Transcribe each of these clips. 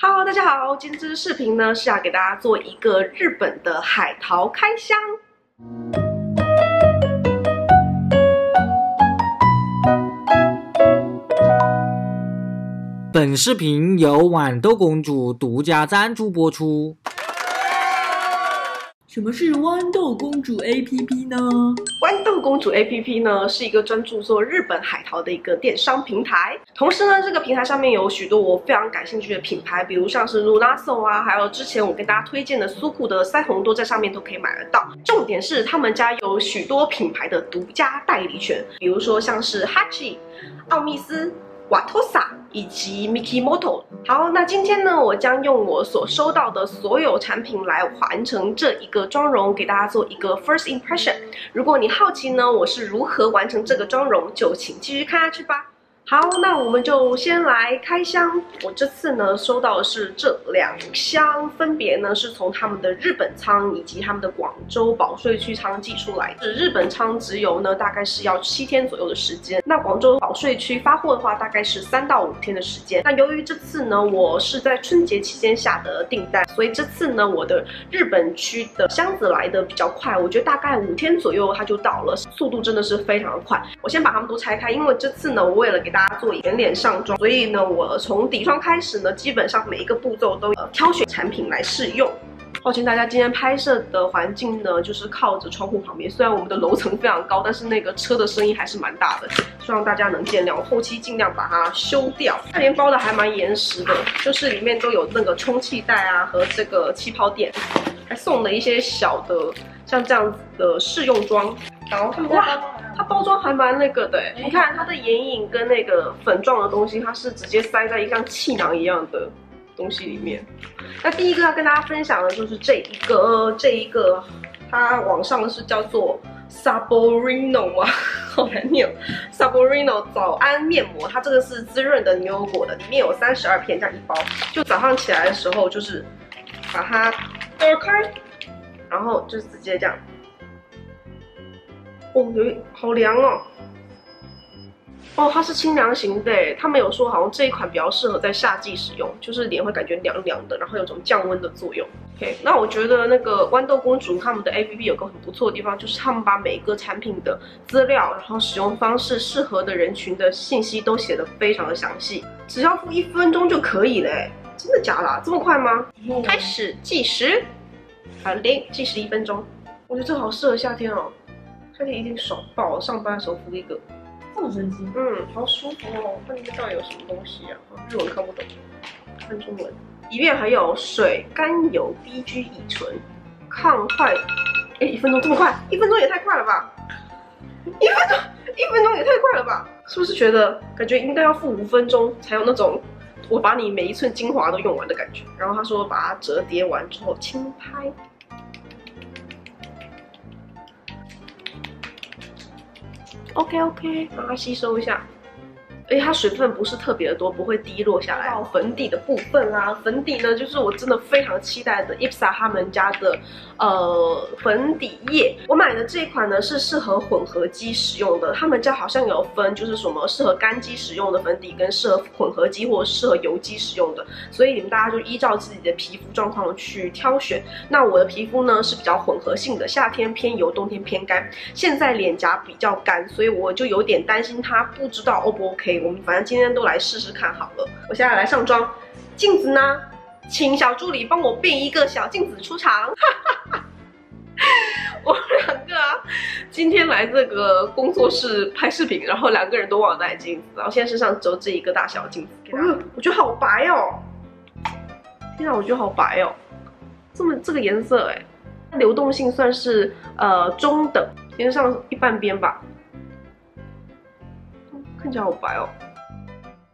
Hello，大家好，今天这支视频呢是要给大家做一个日本的海淘开箱。本视频由豌豆公主独家赞助播出。什么是豌豆公主 APP 呢？豌豆公主 APP 呢是一个专注做日本海淘的一个电商平台，同时呢，这个平台上面有许多我非常感兴趣的品牌，比如像是 Lunaso 啊，还有之前我跟大家推荐的苏库的腮红都在上面都可以买得到。重点是他们家有许多品牌的独家代理权，比如说像是 Hachi、奥密斯。瓦托萨以及 Miki Moto。好，那今天呢，我将用我所收到的所有产品来完成这一个妆容，给大家做一个 first impression。如果你好奇呢，我是如何完成这个妆容，就请继续看下去吧。好，那我们就先来开箱。我这次呢收到的是这两箱，分别呢是从他们的日本仓以及他们的广州保税区仓寄出来。是日本仓直邮呢，大概是要七天左右的时间。那广州保税区发货的话，大概是三到五天的时间。那由于这次呢，我是在春节期间下的订单，所以这次呢，我的日本区的箱子来的比较快，我觉得大概五天左右它就到了，速度真的是非常的快。我先把它们都拆开，因为这次呢，我为了给大大家做全脸上妆，所以呢，我从底妆开始呢，基本上每一个步骤都呃挑选产品来试用。抱歉大家，今天拍摄的环境呢，就是靠着窗户旁边。虽然我们的楼层非常高，但是那个车的声音还是蛮大的，希望大家能见谅。我后期尽量把它修掉。它连包的还蛮严实的，就是里面都有那个充气袋啊和这个气泡垫，还送了一些小的像这样子的试用装。然后哇。它包装还蛮那个的，你看它的眼影跟那个粉状的东西，它是直接塞在一像气囊一样的东西里面。那第一个要跟大家分享的就是这一个，这一个它网上是叫做 Saborino 啊，好难念，Saborino 早安面膜，它这个是滋润的牛油果的，里面有三十二片这样一包，就早上起来的时候就是把它打开，然后就直接这样。哦，有好凉哦！哦，它是清凉型的，他们有说好像这一款比较适合在夏季使用，就是脸会感觉凉凉的，然后有种降温的作用。OK，那我觉得那个豌豆公主他们的 APP 有个很不错的地方，就是他们把每一个产品的资料，然后使用方式、适合的人群的信息都写得非常的详细，只要付一分钟就可以嘞！真的假的？这么快吗？开始计时，好零，计时一分钟。我觉得这好适合夏天哦。夏天一定爽爆！上班的时候敷一个，这么神奇？嗯，好舒服哦。看里面到底有什么东西啊？日文看不懂，看中文。里面还有水、甘油、BG 乙醇、抗坏。哎，一分钟这么快？一分钟也太快了吧！一分钟，一分钟也太快了吧！是不是觉得感觉应该要付五分钟才有那种我把你每一寸精华都用完的感觉？然后他说把它折叠完之后轻拍。OK OK，让它吸收一下。而且它水分不是特别的多，不会滴落下来。到粉底的部分啦，粉底呢，就是我真的非常期待的 IPSA 他们家的呃粉底液。我买的这一款呢是适合混合肌使用的，他们家好像有分，就是什么适合干肌使用的粉底，跟适合混合肌或者适合油肌使用的。所以你们大家就依照自己的皮肤状况去挑选。那我的皮肤呢是比较混合性的，夏天偏油，冬天偏干。现在脸颊比较干，所以我就有点担心它不知道 O 不 OK。我们反正今天都来试试看好了。我现在来上妆，镜子呢，请小助理帮我变一个小镜子出场。我们两个啊，今天来这个工作室拍视频，然后两个人都忘了带镜子，然后现在身上只有这一个大小镜子。嗯，我觉得好白哦！天啊，我觉得好白哦，这么这个颜色哎，流动性算是呃中等，先上一半边吧。看起来好白哦，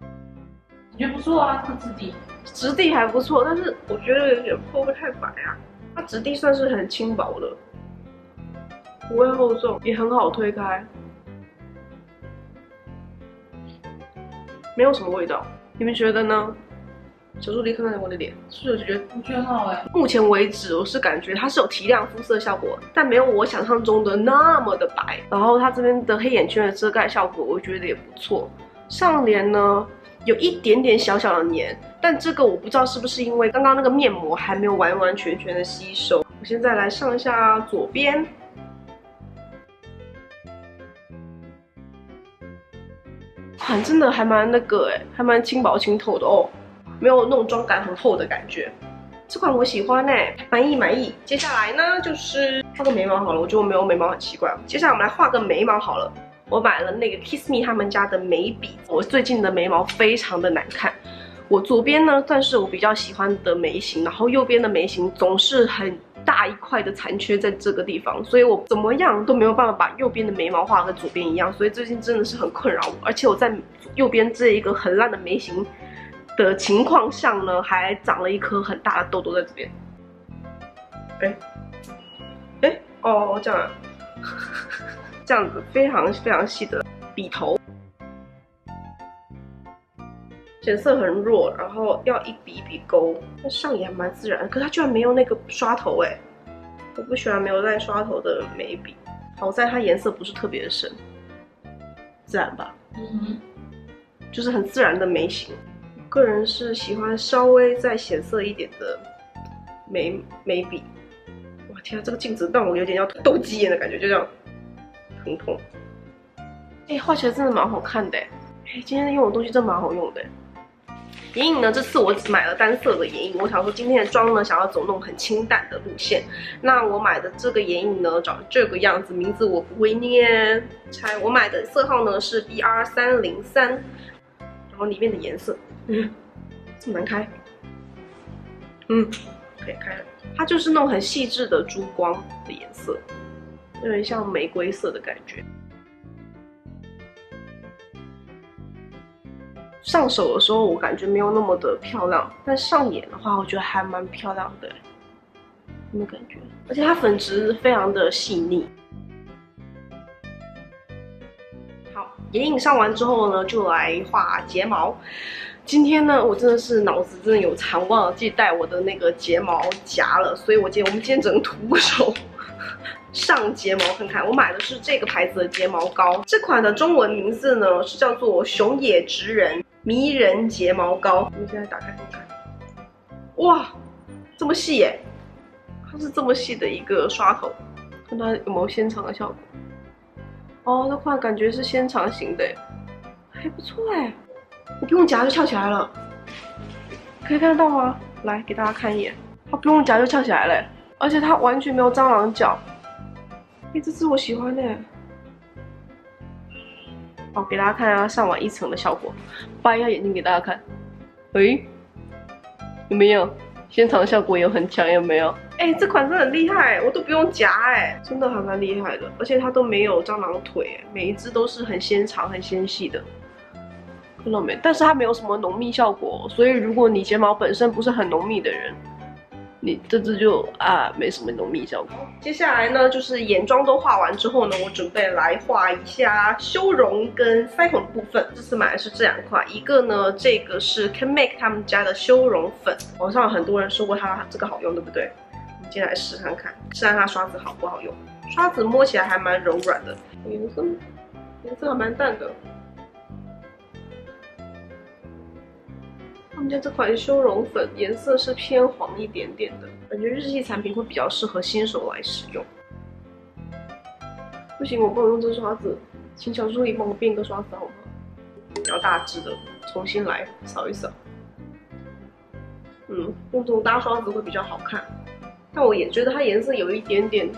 感觉得不错啊，这质地，质地还不错，但是我觉得有点会不会太白啊？它质地算是很轻薄的，不会厚重，也很好推开，没有什么味道，你们觉得呢？小助理看看我的脸，是不是觉得我觉得很好哎？目前为止，我是感觉它是有提亮肤色效果，但没有我想象中的那么的白。然后它这边的黑眼圈的遮盖效果，我觉得也不错。上脸呢，有一点点小小的黏，但这个我不知道是不是因为刚刚那个面膜还没有完完全全的吸收。我现在来上一下左边，款真的还蛮那个哎，还蛮轻薄清透的哦，没有那种妆感很厚的感觉。这款我喜欢哎，满意满意。接下来呢，就是画个眉毛好了，我觉得我没有眉毛很奇怪。接下来我们来画个眉毛好了。我买了那个 Kiss Me 他们家的眉笔，我最近的眉毛非常的难看。我左边呢算是我比较喜欢的眉形，然后右边的眉形总是很大一块的残缺在这个地方，所以我怎么样都没有办法把右边的眉毛画跟左边一样，所以最近真的是很困扰我。而且我在右边这一个很烂的眉形的情况下呢，还长了一颗很大的痘痘在这边。哎，哎，哦，这样。啊。这样子非常非常细的笔头，显色很弱，然后要一笔一笔勾，那上也蛮自然。可它居然没有那个刷头哎，我不喜欢没有带刷头的眉笔。好在它颜色不是特别的深，自然吧？嗯，就是很自然的眉形。个人是喜欢稍微再显色一点的眉眉笔。哇天啊，这个镜子让我有点要斗鸡眼的感觉，就这样。疼痛，哎，画起来真的蛮好看的，哎，今天用的东西真蛮好用的。眼影呢，这次我只买了单色的眼影，我想说今天的妆呢，想要走那种很清淡的路线。那我买的这个眼影呢，长这个样子，名字我不会念，猜我买的色号呢是 B R 三零三，然后里面的颜色，嗯，这么难开，嗯，可以开了，它就是那种很细致的珠光的颜色。有点像玫瑰色的感觉。上手的时候我感觉没有那么的漂亮，但上眼的话，我觉得还蛮漂亮的，有没有感觉？而且它粉质非常的细腻。好，眼影上完之后呢，就来画睫毛。今天呢，我真的是脑子真的有残，忘了自己带我的那个睫毛夹了，所以我今天我们今天只能徒手。上睫毛看看，我买的是这个牌子的睫毛膏，这款的中文名字呢是叫做熊野直人迷人睫毛膏。我们现在打开看看，哇，这么细耶！它是这么细的一个刷头，看它有没有纤长的效果。哦，这款感觉是纤长型的，还不错哎，我不用夹就翘起来了，可以看得到吗？来给大家看一眼，它不用夹就翘起来了，而且它完全没有蟑螂脚。哎，这只我喜欢的。好，给大家看一下上完一层的效果，掰一下眼睛给大家看。哎，有没有？现场效果也很强，有没有？哎，这款真的很厉害，我都不用夹，哎，真的还蛮厉害的。而且它都没有蟑螂腿，每一只都是很纤长、很纤细的，看到没？但是它没有什么浓密效果，所以如果你睫毛本身不是很浓密的人。你这支就啊没什么浓密效果。接下来呢，就是眼妆都画完之后呢，我准备来画一下修容跟腮红的部分。这次买的是这两块，一个呢，这个是 Can Make 他们家的修容粉，网上很多人说过它这个好用，对不对？我们今天来试看看，试看它刷子好不好用。刷子摸起来还蛮柔软的，颜色颜色还蛮淡的。他们家这款修容粉颜色是偏黄一点点的，感觉日系产品会比较适合新手来使用。不行，我不能用这刷子，请小助理帮我变个刷子好吗？比较大支的，重新来扫一扫。嗯，用这种大刷子会比较好看，但我也觉得它颜色有一点点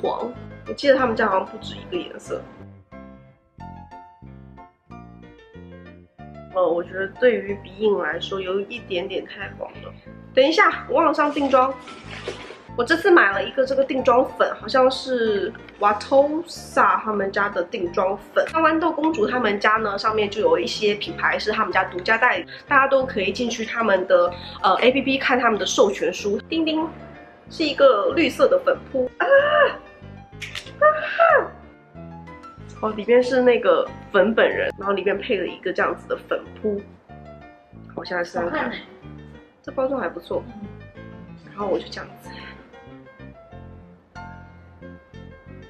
黄。我记得他们家好像不止一个颜色。呃，我觉得对于鼻影来说有一点点太黄了。等一下，我忘了上定妆。我这次买了一个这个定妆粉，好像是 Watosa 他们家的定妆粉。那豌豆公主他们家呢，上面就有一些品牌是他们家独家代理，大家都可以进去他们的呃 APP 看他们的授权书。叮叮，是一个绿色的粉扑啊。哦，里面是那个粉本人，然后里面配了一个这样子的粉扑。我现在是在看，这包装还不错。然后我就这样子，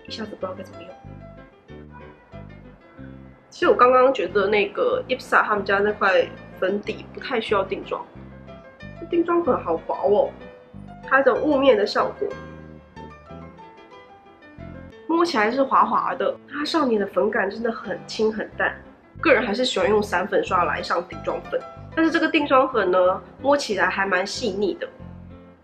一下子不知道该怎么用。其实我刚刚觉得那个 IPSA 他们家那块粉底不太需要定妆，定妆粉好薄哦，它的雾面的效果，摸起来是滑滑的，它上面的粉感真的很轻很淡。个人还是喜欢用散粉刷来上定妆粉，但是这个定妆粉呢，摸起来还蛮细腻的，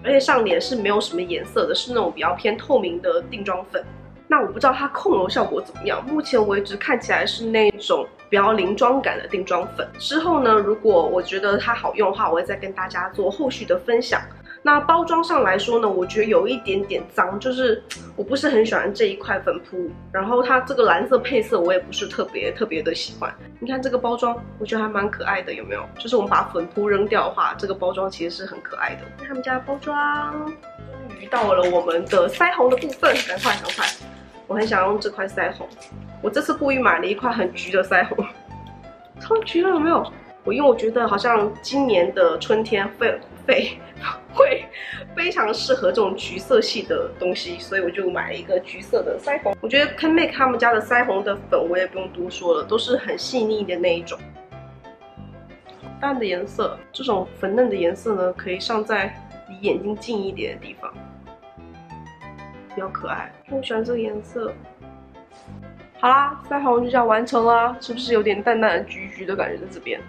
而且上脸是没有什么颜色的，是那种比较偏透明的定妆粉。那我不知道它控油效果怎么样，目前为止看起来是那种比较零妆感的定妆粉。之后呢，如果我觉得它好用的话，我会再跟大家做后续的分享。那包装上来说呢，我觉得有一点点脏，就是我不是很喜欢这一块粉扑。然后它这个蓝色配色我也不是特别特别的喜欢。你看这个包装，我觉得还蛮可爱的，有没有？就是我们把粉扑扔掉的话，这个包装其实是很可爱的。他们家的包装，终于到了我们的腮红的部分，赶快赶快！我很想用这块腮红，我这次故意买了一块很橘的腮红，超橘了，有没有？我因为我觉得好像今年的春天会会会非常适合这种橘色系的东西，所以我就买了一个橘色的腮红。我觉得 Can Make 他们家的腮红的粉我也不用多说了，都是很细腻的那一种，淡的颜色。这种粉嫩的颜色呢，可以上在离眼睛近一点的地方。比较可爱，我喜欢这个颜色。好啦，腮红就这样完成啦，是不是有点淡淡的橘橘的感觉在这边？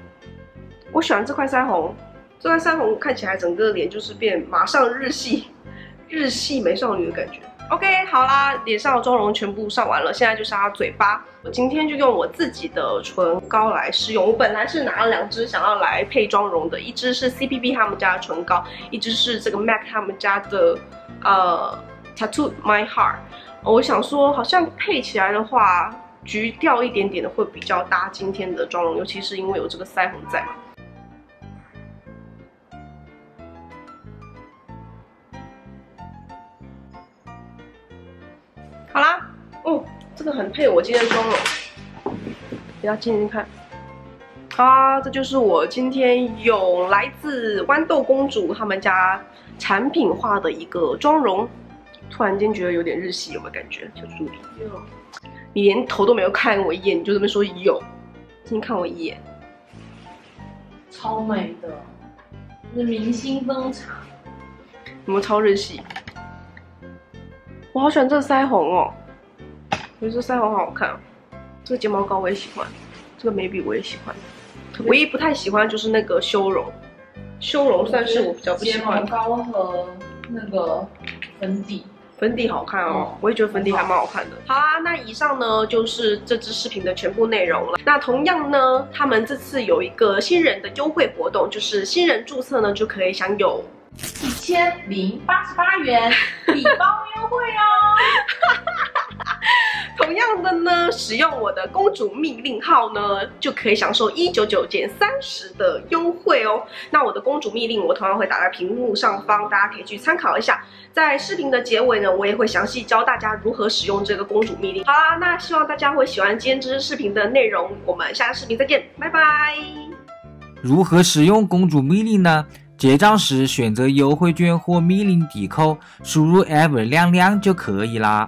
我喜欢这块腮红，这块腮红看起来整个脸就是变马上日系，日系美少女的感觉。OK，好啦，脸上的妆容全部上完了，现在就是它嘴巴。我今天就用我自己的唇膏来试用。我本来是拿了两支想要来配妆容的，一支是 CPB 他们家的唇膏，一支是这个 MAC 他们家的呃。Tattoo my heart，我想说，好像配起来的话，橘调一点点的会比较搭今天的妆容，尤其是因为有这个腮红在嘛。这个很配我今天的妆容，大家亲亲看。好啦，这就是我今天有来自豌豆公主他们家产品化的一个妆容。突然间觉得有点日系，有没有感觉？小助理，有。你连头都没有看我一眼，你就这么说有？先看我一眼，超美的，是明星登场。有没有超日系？我好喜欢这个腮红哦，我觉得腮红好好看。这个睫毛膏我也喜欢，这个眉笔我也喜欢。唯一不太喜欢就是那个修容，修容算是我比较不喜欢。睫毛膏和那个粉底。粉底好看哦，我也觉得粉底还蛮好看的。好啦，那以上呢就是这支视频的全部内容了。那同样呢，他们这次有一个新人的优惠活动，就是新人注册呢就可以享有一千零八十八元 礼包优惠哦。同样的呢，使用我的公主密令号呢，就可以享受一九九减三十的优惠哦。那我的公主密令我同样会打在屏幕上方，大家可以去参考一下。在视频的结尾呢，我也会详细教大家如何使用这个公主密令。好啦，那希望大家会喜欢今天这支视频的内容，我们下个视频再见，拜拜。如何使用公主密令呢？结账时选择优惠券或密令抵扣，输入 ever 亮亮就可以啦。